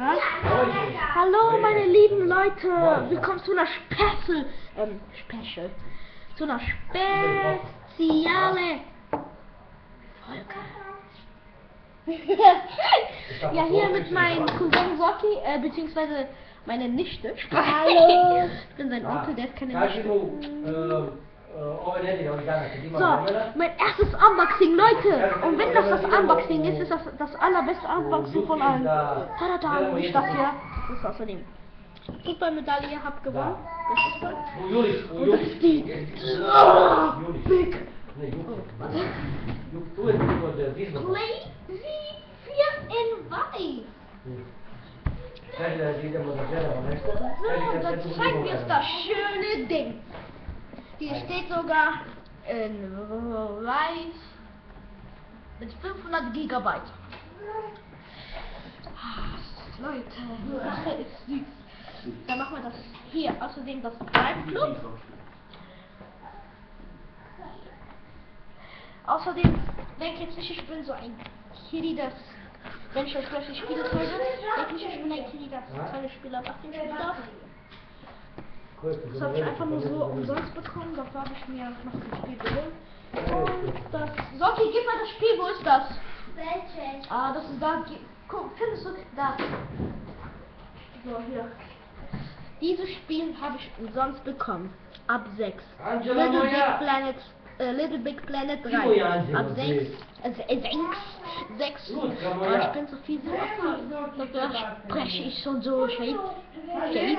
Hä? Hallo meine lieben Leute, willkommen zu einer Special, ähm, Special, zu einer spezielle Folge. ja, hier mit meinem Cousin Rocky, äh, beziehungsweise meine Nichte. Hallo. Ich bin sein Onkel, der ist keine Nichte. So, So, mein erstes Unboxing, Leute! Und wenn das das Unboxing ist, ist das das allerbeste Unboxing von allen. Tada, ich das hier. Das ist außerdem. Fußballmedaille, hab gewonnen. Ist voll. Und das ist die. Oh, big. Play V4 in weiß. So, dann zeigen wir uns das schöne Ding. Hier steht sogar in weiß mit 500 Gigabyte. Ah, Leute, die Sache ist süß. Dann machen wir das hier. Außerdem das Club. Außerdem denke jetzt nicht, ich bin so ein Kitty, das wenn ich euch gleich Spiele zeige, denke ich, ich bin ein Kitty, das tolle Spiele ab 18 spielen darf. Das habe ich einfach nur so umsonst bekommen, dafür habe ich mir noch ein Spiel geholt. Und das. Soki, gib mal das Spiel, wo ist das? Welches? Ah, das ist da. Guck, findest du da? So, hier. Dieses Spiel habe ich umsonst bekommen. Ab 6. Angela Little Big Moya. Planet. Äh, Little Big Planet 3. Moja, Angela, Ab 6. Äh, 6. 6. Gut, kann man Aber ich bin so viel so. Da spreche ich schon so shade. Shade.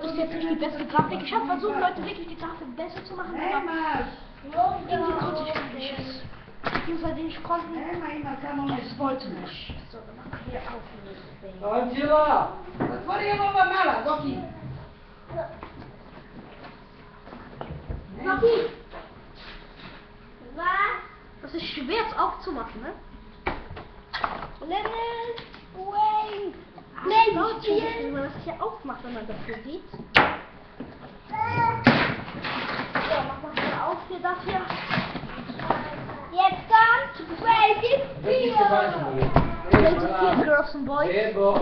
Das ist jetzt nicht die beste Grafik. Ich habe versucht, Leute wirklich die Grafik besser zu machen, aber irgendwie konnte ich gar nicht. Beziehungsweise ich konnte es wollte nicht. So, dann machen wir auf. Angela! Sophie, Was? Das ist schwer jetzt aufzumachen, ne? Little Wayne. Ach, Leute, wenn man das hier aufmacht, wenn man das hier sieht. So, mach mal hier auf hier das hier. Jetzt kommt Crazy Fear. Crazy Fear Girls and Boys. So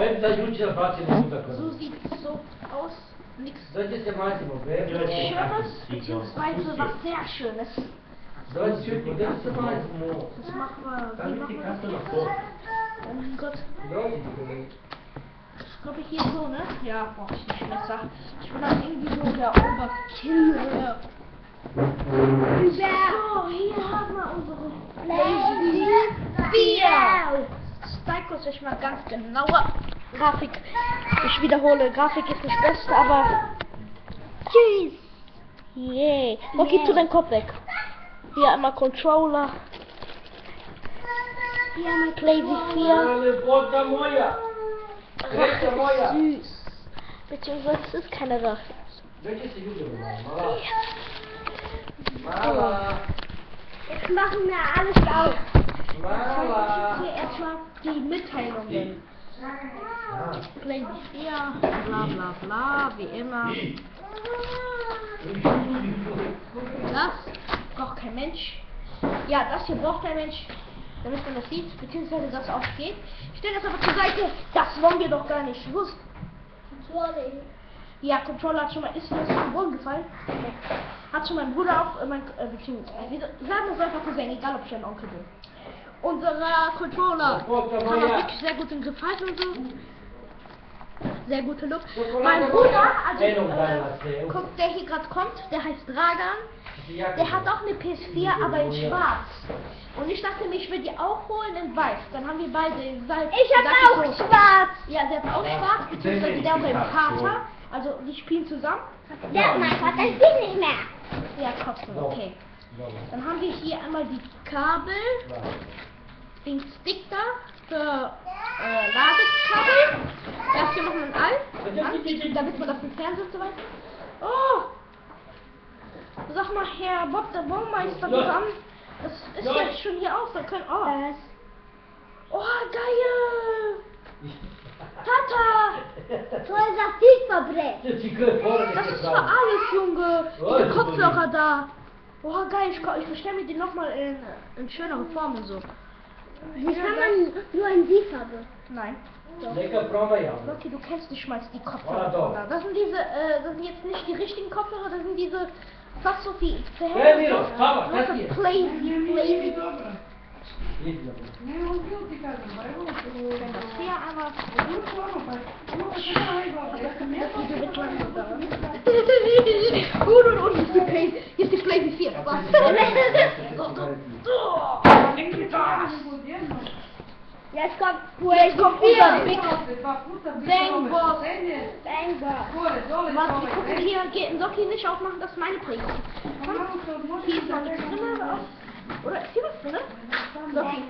tako. sieht es so aus. Nichts Dođe se Massimo, bebo. Schönes, beziehungsweise was sehr Schönes. Dođe se, dođe se Massimo. Das machen wir, wie machen wir das hier? Oh mein Gott. Das glaube ich hier so, ne? Ja, brauche ich nicht besser. Ich bin dann irgendwie so der Oberkiller. So, hier haben wir unsere. Ich zeige uns euch mal ganz genauer. Grafik. Ich wiederhole, Grafik ist nicht beste, aber. Tschüss. Yay. Okay, tu deinen Kopf weg. Hier einmal Controller. Hier einmal Crazy 4. Ale bota moja. Rache süß. Beziehungsweise es ist keine Rache. Mala. Mala. Jetzt machen wir alles auf. Mala. Hier erstmal die Mitteilungen. Crazy 4, bla bla bla, wie immer. Das braucht kein Mensch. Ja, das hier braucht kein Mensch, damit man das sieht, beziehungsweise das auch geht. Ich stelle das aber zur Seite. Das wollen wir doch gar nicht. Sorry. ja, Controller hat schon mal, ist das den Boden gefallen? Hat schon mein Bruder auch, äh, mein, äh, beziehungsweise, so- sagen wir es einfach Cousin, egal ob ich ein Onkel bin. Unser Controller kann auch wirklich sehr gut im Griff halten und so. Sehr guter Look. Mein Bruder, also, äh, guckt, der hier gerade kommt, der heißt Dragan. Der hat auch eine PS4, aber in schwarz. Und ich dachte mir, ich will die auch holen in weiß. Dann haben wir beide gesagt, Ich hab auch so, schwarz. Ja, der hat auch schwarz, beziehungsweise der sein Vater. Also, die spielen zusammen. Ja, mein Vater spielt nicht mehr. Ja, trotzdem, okay. Dann haben wir hier einmal die Kabel, den Stick da für äh, Ladekabel. Dafür noch ein All, damit man das im Fernsehen und so weiter. Oh! Sag mal, Herr Bob, der Baumeister, Ja. zusammen. Das ist Ja. jetzt schon hier aus. Da können, oh. Das. oh, geil! Tata! So ist das Südfabrik. Das ist für alles, Junge. Oh, Diese Kopfhörer da. Oh, geil. Ich, ich bestelle mir den nochmal in, in schönere Form und so. Die kann man nur in die Farbe. Nein. Neka proba ja. Loki, du kennst nicht mal die Kopfhörer. doch? Oder? Das sind diese, äh, das sind jetzt nicht die richtigen Kopfhörer, das sind diese fast so viel Ej, Miro, baba, Das kaj ti ist je? Plazy, Plazy. Idi dobro. Wenn das hier einmal das Video wird langsam dauern. Und und und, ist die Plazy, hier ist die Plazy 4. Spaß. Jetzt kommt Jetzt kommt unser Big Bang Boss. Bang Boss. Warte, wir gucken hier, geht Socki nicht aufmachen, das ist meine Playstation. Hier ist noch nichts drin, oder ist hier was drin? Socki.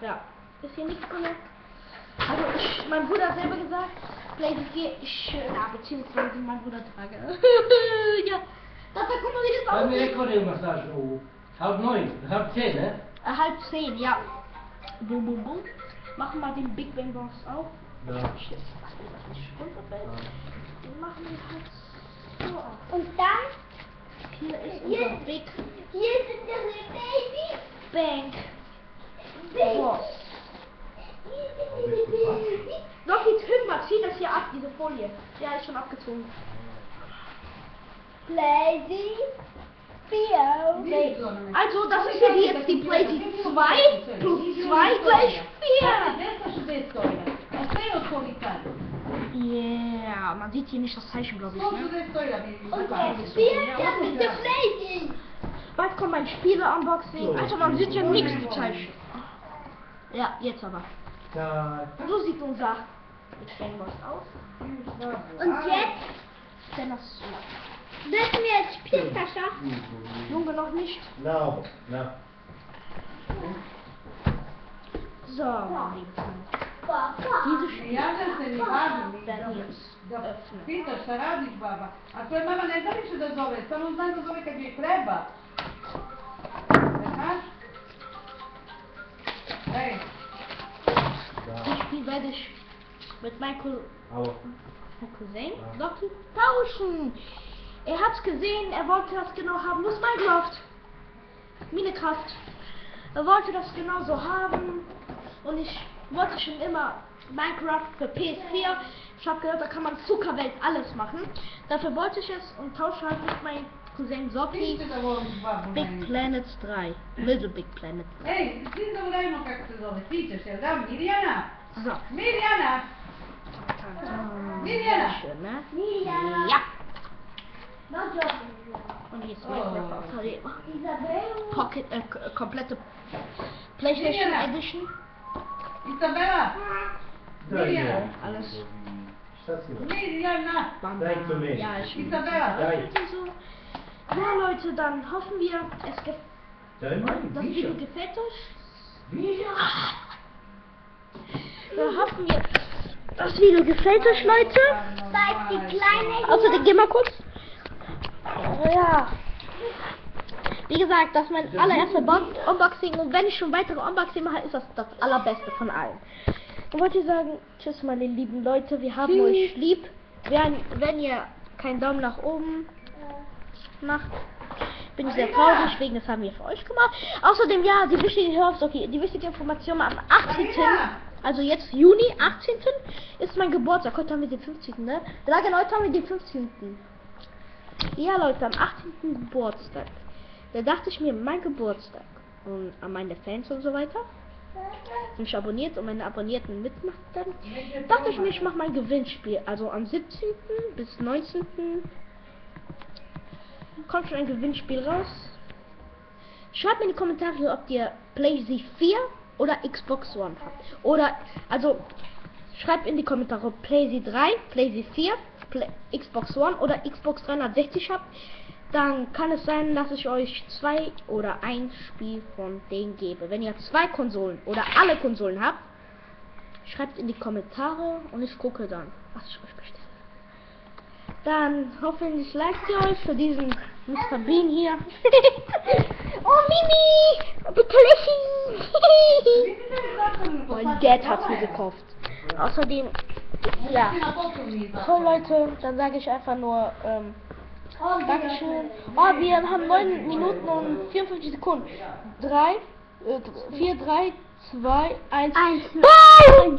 Ja, ist hier nichts drin. Also, ich, mein Bruder hat selber gesagt, Playstation 4 ist schöner, beziehungsweise mein Bruder trage. ja. Das, guck mal, wie das aussieht. da ima staž u halb neun, halb zehn, ne? Äh, halb zehn, ja. Bum, bum, bum. Machen mal den Big Bang Box auf. Da. Shit, was will das nicht runterfällt. Wir machen den halt so auf. Und dann, Hier ist Hier. unser Big hier sind die Baby. Bang Baby. Boss. Loki, hüpf mal, zieh das hier ab, diese Folie. Ja, ist schon abgezogen. Lazy. Vier. Also, das ist hier jetzt die Playsee 2 plus 2 gleich 4. Yeah, man sieht hier nicht das Zeichen, glaube ich, ne? Und jetzt vier, das ist der Lazy. Bald kommt mein Spiele-Unboxing. Also, man sieht ja nichts, die Zeichen. Ja, jetzt aber. So sieht unser Boss aus. Und jetzt Denn das setzen wir jetzt Spieltasche. Junge noch nicht. No, no. So. Papa. Diese Spiele Ja da se ni važno. werden jetzt Da öffnen. pitaš šta radiš baba. A tvoja mama ne zna više da zove, samo zna da zove kad joj treba. Znaš? Ej, Das Spiel werde ich mit meinem Cou- Aber mein Cousin Loki tauschen. Er hat's gesehen, er wollte das genau haben. Wo ist Minecraft? Minecraft. Er wollte das genauso haben. Und ich wollte schon immer Minecraft für PS4. Ich habe gehört, da kann man Zuckerwelt alles machen. Dafür wollte ich es und tausche halt mit meinem Cousin babu Big meni. Planets 3. Little Big Planet 3. Ej, ti zaboravimo kako se zove, ti ćeš, jel da? Mirjana? So. Mirjana! Schön, ne? Miriam. Ja. Und jetzt Oh. Minecraft. Isabel. Pocket, äh, komplette PlayStation Ja. Edition. Isabela! daj Mirjana. mi. Alles. Šta si da? Mirjana! Bam, Daj bam. zu mir. Ja, ich Isabella. So. Ja, Leute, dann hoffen wir, es mani, das Video gefällt euch. Više. Dann hoffen wir, das Video gefällt euch, Leute. Zeig die kleine Außerdem, geh mal kurz. Ja. Wie gesagt, das ist mein allererster Unboxing und wenn ich schon weitere Unboxing mache, ist das das allerbeste von allen. Und wollte ich sagen, tschüss meine lieben Leute, wir haben euch lieb. Wenn, wenn ihr keinen Daumen nach oben macht, bin ich sehr traurig, wegen das haben wir für euch gemacht. Außerdem, ja, die wichtige, okay, die wichtige Information am 18. Also jetzt Juni, 18. ist mein Geburtstag. Heute haben wir den 15. Ne? Ja, genau, heute haben wir den 15. Ja, Leute, am 18. Geburtstag. Da dachte ich mir, mein Geburtstag. Und an meine Fans und so weiter. Mich abonniert und meine Abonnierten dann. Dachte ich mir, ich mache mein Gewinnspiel. Also am 17. bis 19. kommt schon ein Gewinnspiel raus. Schreibt mir in die Kommentare, ob ihr PlayStation 4 oder Xbox One habt. Oder, also, schreibt in die Kommentare, PlayStation 3, PlayStation 4, Play Xbox One oder Xbox 360 habt. Dann kann es sein, dass ich euch zwei oder ein Spiel von denen gebe. Wenn ihr zwei Konsolen oder alle Konsolen habt, schreibt in die Kommentare und ich gucke dann, was ich euch bestelle. Dann hoffentlich liked ihr euch für diesen Mr. Bean hier. oh Mimi! Bitte lächeln! mein Dad hat mir gekauft. Außerdem, ja. So Leute, dann sage ich einfach nur, ähm, Dankeschön. Oh, wir haben 9 Minuten und 54 Sekunden. 3, 4, 3, 2, 1. Eins. Bye!